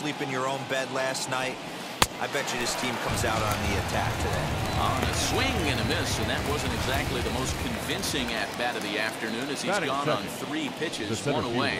sleep in your own bed last night? I bet you this team comes out on the attack today. On a swing and a miss, and that wasn't exactly the most convincing at bat of the afternoon as he's Batting gone on three pitches, one away. away.